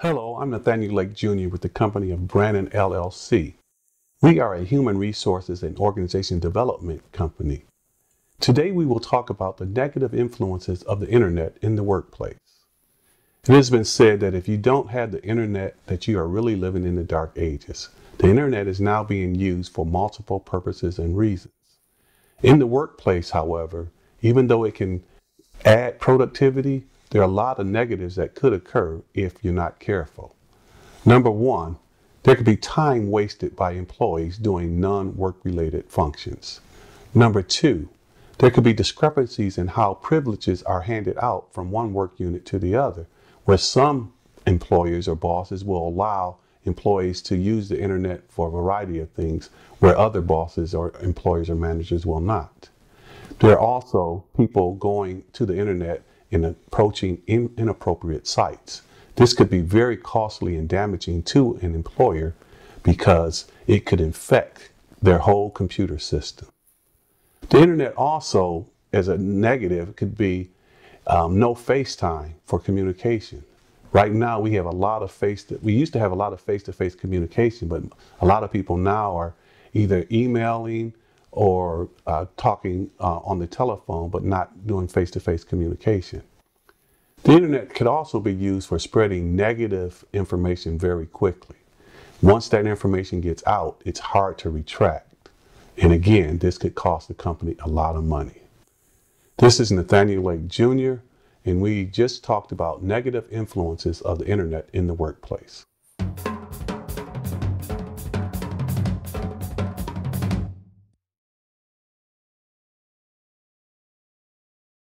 Hello, I'm Nathaniel Lake Jr. with the company of Brannon LLC. We are a human resources and organization development company. Today we will talk about the negative influences of the internet in the workplace. It has been said that if you don't have the internet, that you are really living in the dark ages. The internet is now being used for multiple purposes and reasons. In the workplace, however, even though it can add productivity, there are a lot of negatives that could occur if you're not careful. Number one, there could be time wasted by employees doing non-work related functions. Number two, there could be discrepancies in how privileges are handed out from one work unit to the other, where some employers or bosses will allow employees to use the internet for a variety of things, where other bosses or employers or managers will not. There are also people going to the internet in approaching in, inappropriate sites. This could be very costly and damaging to an employer because it could infect their whole computer system. The internet also, as a negative, could be um, no FaceTime for communication. Right now, we have a lot of face. To, we used to have a lot of face-to-face communication, but a lot of people now are either emailing or uh, talking uh, on the telephone, but not doing face to face communication. The internet could also be used for spreading negative information very quickly. Once that information gets out, it's hard to retract. And again, this could cost the company a lot of money. This is Nathaniel Lake Jr., and we just talked about negative influences of the internet in the workplace.